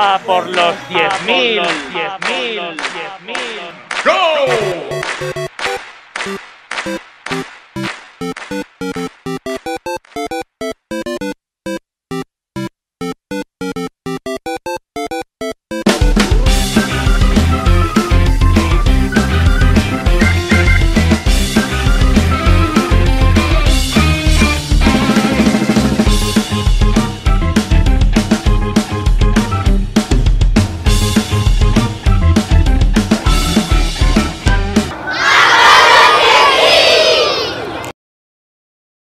A por los 10.000, 10.000, 10.000. ¡Go!